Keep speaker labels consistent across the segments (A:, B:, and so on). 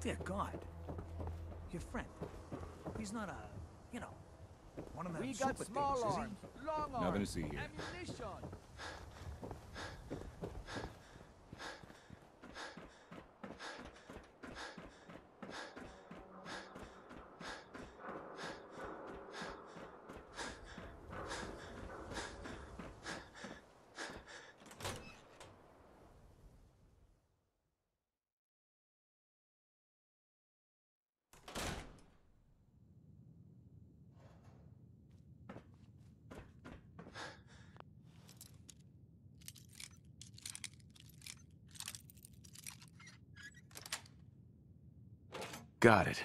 A: Dear God. Your friend. He's not a, you know, one of them
B: We
A: super
B: got small
A: things, is he?
B: arms, long arms,
C: Nothing to see here.
B: ammunition.
C: Got it.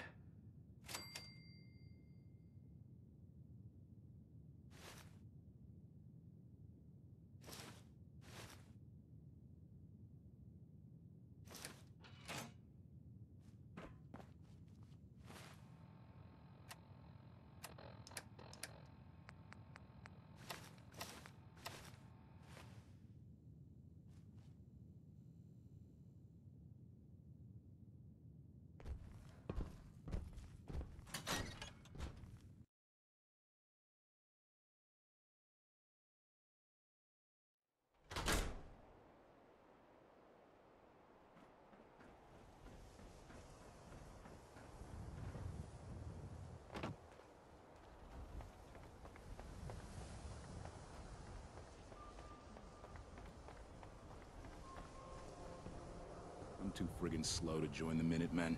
C: Too friggin' slow to join the Minutemen.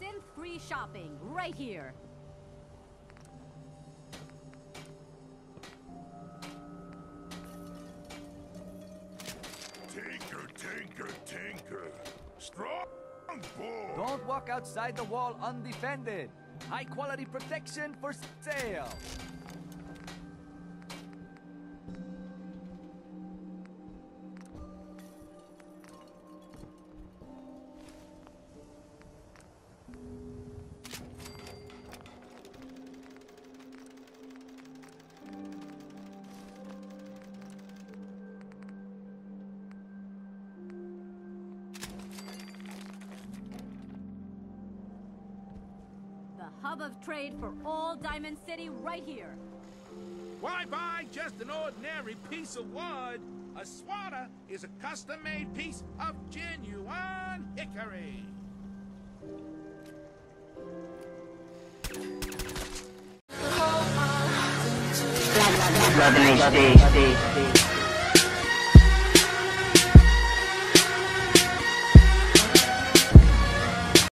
D: Synth-free shopping, right here.
E: Tinker, tinker, tinker. Strong bull.
B: Don't walk outside the wall undefended. High quality protection for sale.
D: Hub of trade for all Diamond City right here.
E: Why buy just an ordinary piece of wood? A swatter is a custom-made piece of genuine hickory.
F: Robin HD.